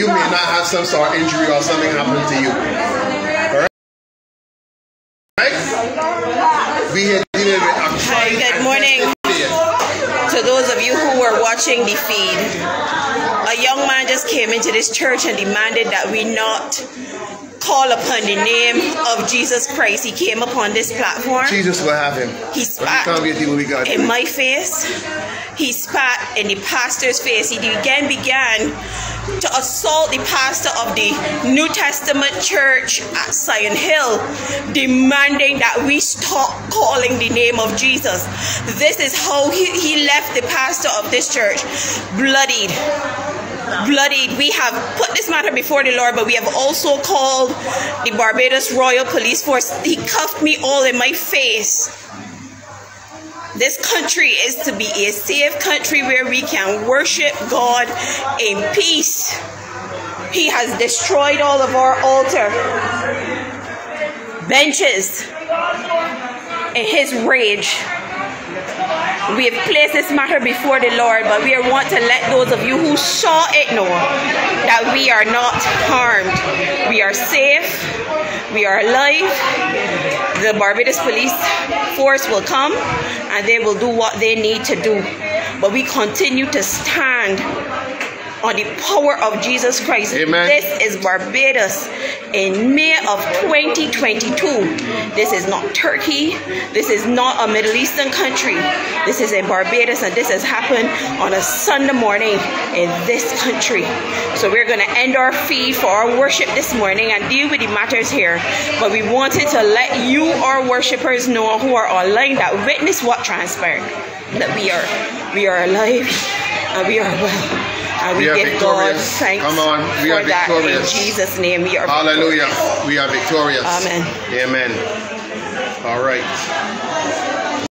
you may not have some sort of injury or something happen to you. Alright? Right? We here dealing with a Hi, good morning to those of you who were watching the feed. A young man just came into this church and demanded that we not call upon the name of Jesus Christ. He came upon this platform. Jesus will have him. He spat Can't be a deal we got. in my face. He spat in the pastor's face. He again began to assault the pastor of the New Testament church at Zion Hill, demanding that we stop calling the name of Jesus. This is how he, he left the pastor of this church bloodied bloodied. We have put this matter before the Lord, but we have also called the Barbados Royal Police Force. He cuffed me all in my face. This country is to be a safe country where we can worship God in peace. He has destroyed all of our altar benches in his rage. We have placed this matter before the Lord, but we want to let those of you who saw it know that we are not harmed. We are safe. We are alive. The Barbados Police Force will come and they will do what they need to do. But we continue to stand on the power of Jesus Christ. Amen. This is Barbados in May of 2022. This is not Turkey. This is not a Middle Eastern country. This is in Barbados, and this has happened on a Sunday morning in this country. So we're going to end our feed for our worship this morning and deal with the matters here. But we wanted to let you, our worshipers, know who are online that witness what transpired. That we are we are alive and we are well. And we, We are give God victorious. thanks Come on, we for are that. victorious. In Jesus' name, we are Hallelujah. We are victorious. Amen. Amen. All right.